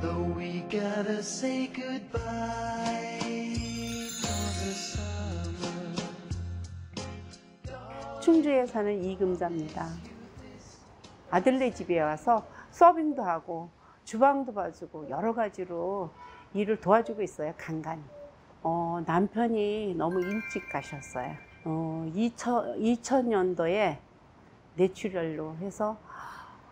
Though we gotta say goodbye. 충주에 사는 이금자입니다. 아들네 집에 와서 서빙도 하고 주방도 봐주고 여러 가지로 일을 도와주고 있어요. 간간히. 어, 남편이 너무 일찍 가셨어요. 어, 2000, 2000년도에 뇌출혈로 해서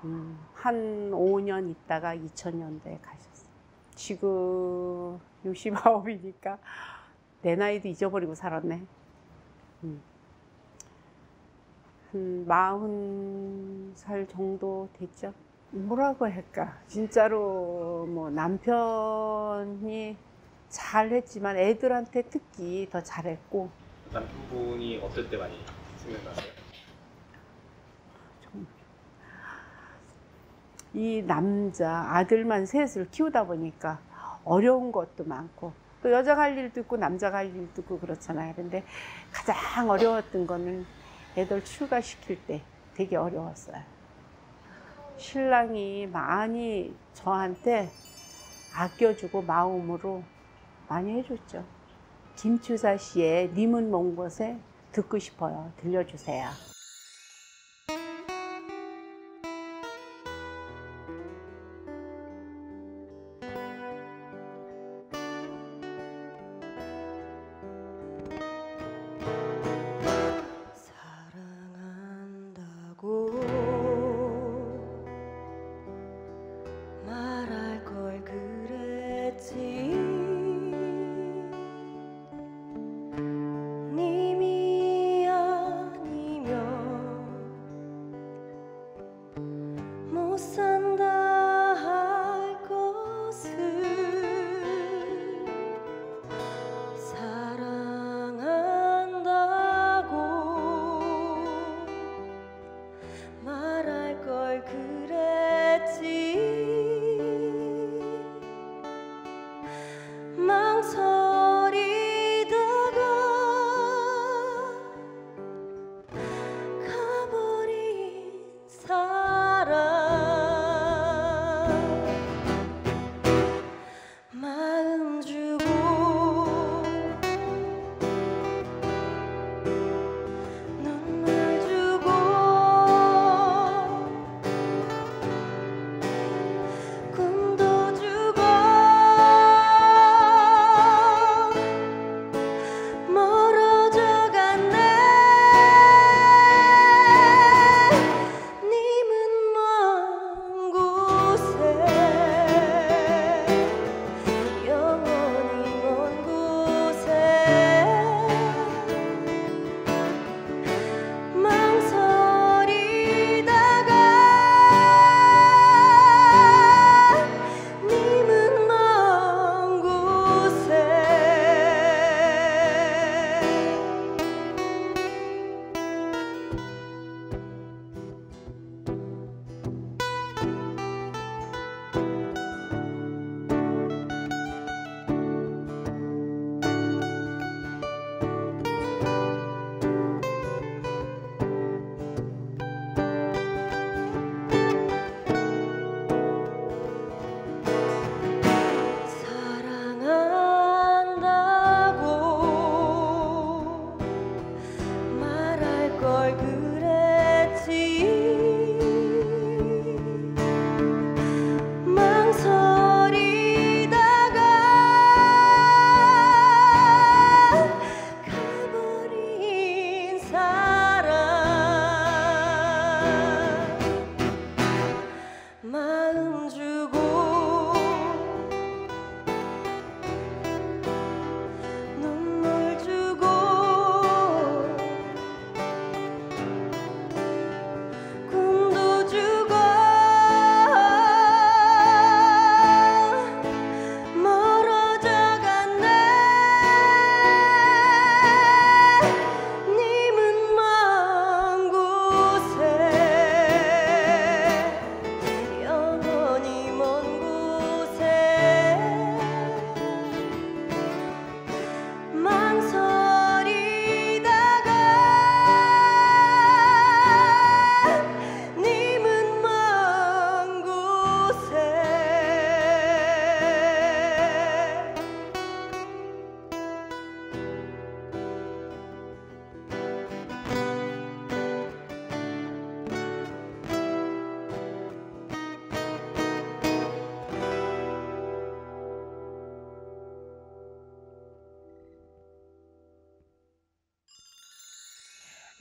음, 한 5년 있다가 2000년도에 가셨어요. 지금 69이니까 내 나이도 잊어버리고 살았네. 음. 한 마흔 살 정도 됐죠. 뭐라고 할까? 진짜로 뭐 남편이 잘했지만 애들한테 특히 더 잘했고 남편분이 어떨 때 많이 생각나세요? 이 남자 아들만 셋을 키우다 보니까 어려운 것도 많고 또 여자가 할 일도 있고 남자가 할 일도 있고 그렇잖아요. 근데 가장 어려웠던 거는 애들 출가시킬 때 되게 어려웠어요. 신랑이 많이 저한테 아껴주고 마음으로 많이 해줬죠. 김추사 씨의 님은 먼 곳에 듣고 싶어요. 들려주세요.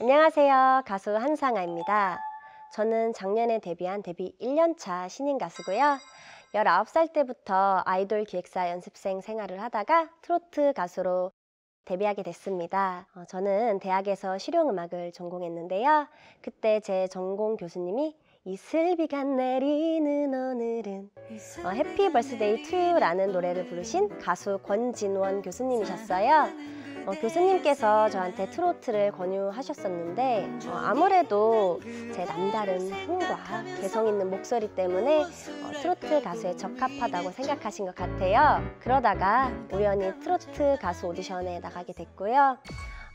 안녕하세요. 가수 한상아입니다. 저는 작년에 데뷔한 데뷔 1년차 신인 가수고요. 19살 때부터 아이돌 기획사 연습생 생활을 하다가 트로트 가수로 데뷔하게 됐습니다. 어, 저는 대학에서 실용음악을 전공했는데요. 그때 제 전공 교수님이 이슬비가 내리는 오늘은 어, happy birthday to you라는 노래를 부르신 가수 권진원 교수님이셨어요. 어, 교수님께서 저한테 트로트를 권유하셨었는데 어, 아무래도 제 남다른 흥과 개성 있는 목소리 때문에 어, 트로트 가수에 적합하다고 생각하신 것 같아요. 그러다가 우연히 트로트 가수 오디션에 나가게 됐고요.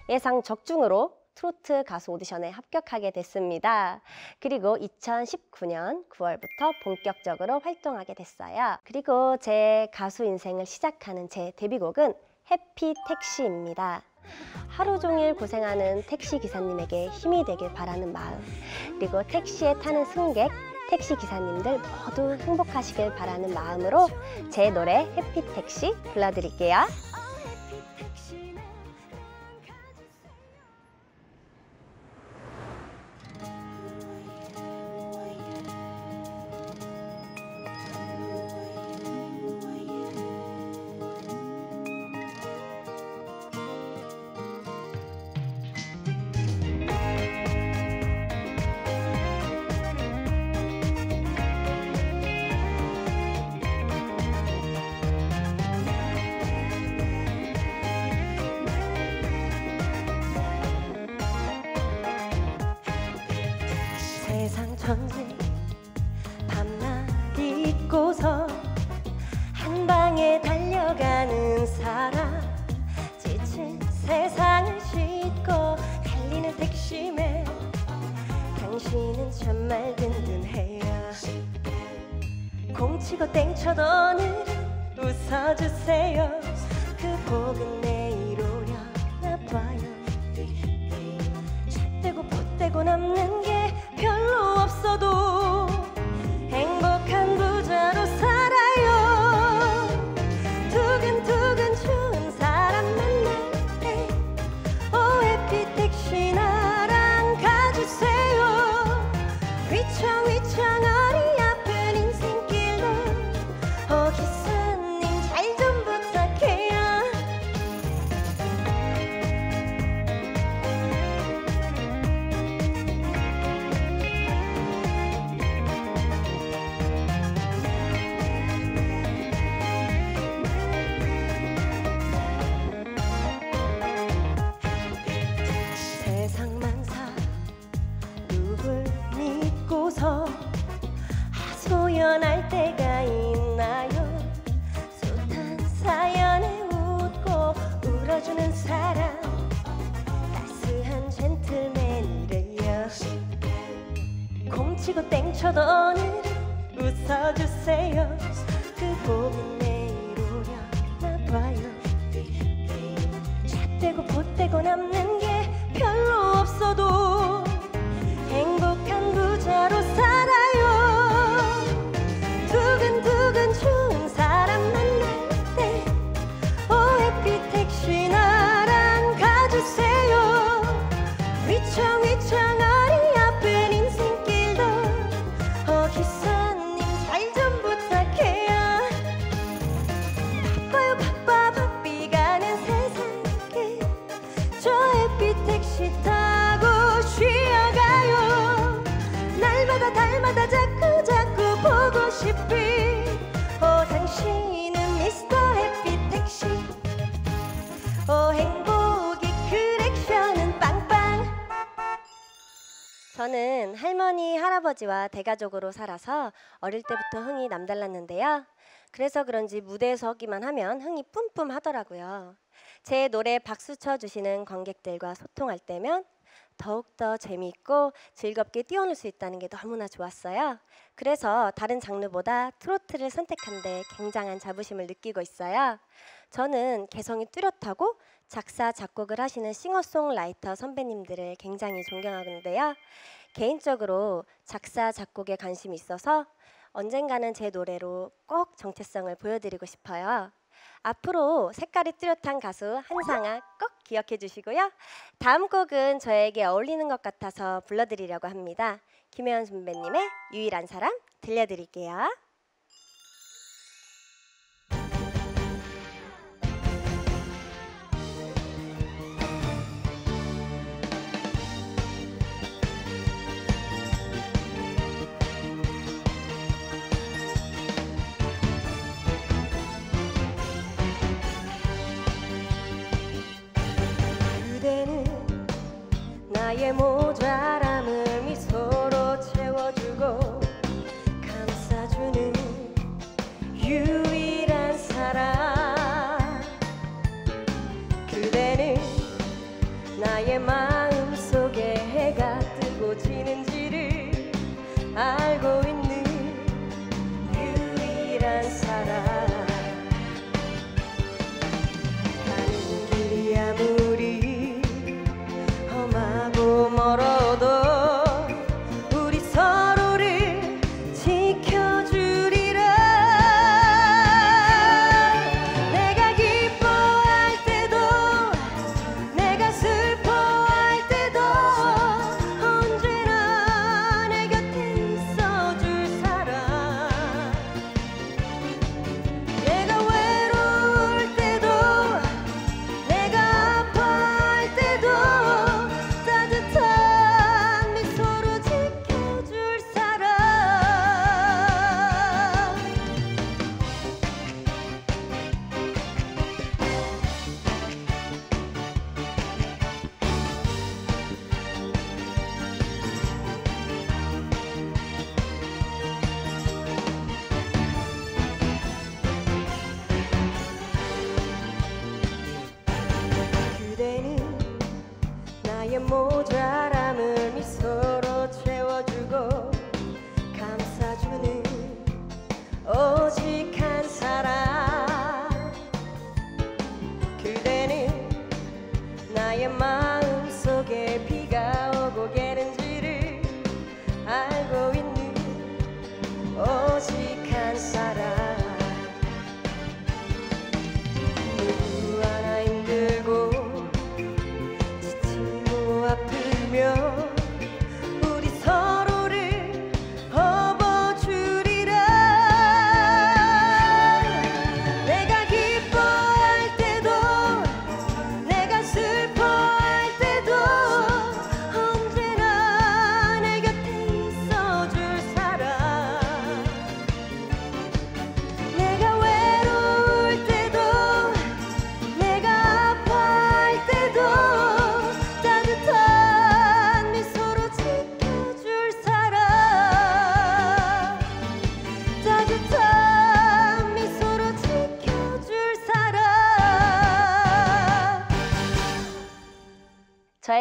예상 적중으로 트로트 가수 오디션에 합격하게 됐습니다. 그리고 2019년 9월부터 본격적으로 활동하게 됐어요. 그리고 제 가수 인생을 시작하는 제 데뷔곡은 해피 택시입니다. 하루 종일 고생하는 택시 기사님에게 힘이 되길 바라는 마음, 그리고 택시에 타는 승객, 택시 기사님들 모두 행복하시길 바라는 마음으로 제 노래 해피 택시 불러드릴게요. 치고 땡쳐도 오늘은 웃어주세요. 그 복은 내일 오려나 봐요. 잣대고 봇대고 남는 게 별로 없어도 치고 땡쳐도 오늘은 웃어주세요. 그 복은 저는 할머니, 할아버지와 대가족으로 살아서 어릴 때부터 흥이 남달랐는데요. 그래서 그런지 무대에 서기만 하면 흥이 뿜뿜 하더라고요. 제 노래 박수 쳐 주시는 관객들과 소통할 때면 더욱더 재미있고 즐겁게 뛰어놀 수 있다는 게 너무나 좋았어요. 그래서 다른 장르보다 트로트를 선택한 데 굉장한 자부심을 느끼고 있어요. 저는 개성이 뚜렷하고 작사, 작곡을 하시는 싱어송라이터 선배님들을 굉장히 존경하는데요. 개인적으로 작사, 작곡에 관심이 있어서 언젠가는 제 노래로 꼭 정체성을 보여드리고 싶어요. 앞으로 색깔이 뚜렷한 가수 한상아 꼭 기억해 주시고요. 다음 곡은 저에게 어울리는 것 같아서 불러드리려고 합니다. 김혜연 선배님의 유일한 사람 들려드릴게요. 나의 모자람을 미소로 채워주고 감싸주는 유일한 사람 그대는 나의 마음 속에 해가 뜨고 지는지를 알고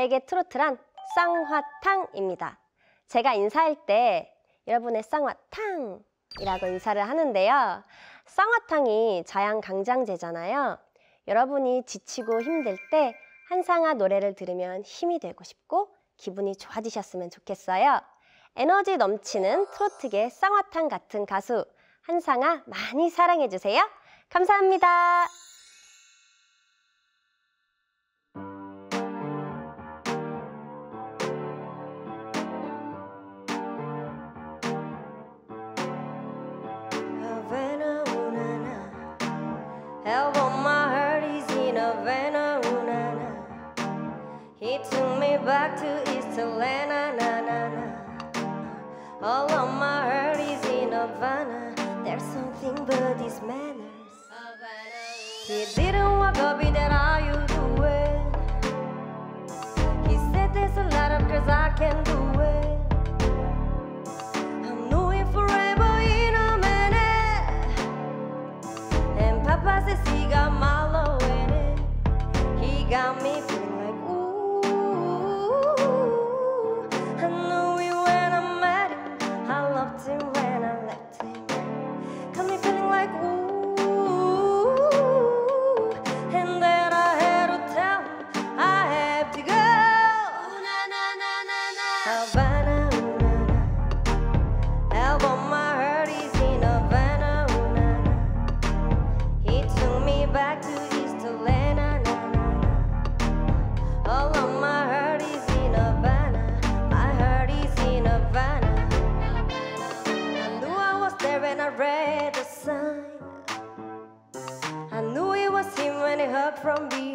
저에게 트로트란 쌍화탕입니다. 제가 인사할 때 여러분의 쌍화탕 이라고 인사를 하는데요. 쌍화탕이 자양강장제잖아요. 여러분이 지치고 힘들 때 한상아 노래를 들으면 힘이 되고 싶고 기분이 좋아지셨으면 좋겠어요. 에너지 넘치는 트로트계 쌍화탕 같은 가수 한상아 많이 사랑해주세요. 감사합니다. Back to East Atlanta, na, na, na. All of my heart is in Havana. There's something but these manners. He didn't walk up, he said, How you do doing? He said, There's a lot of girls I can do it. I'm knowing forever in a minute. And Papa says he got Marlo read the sign. I knew it was him when he heard from me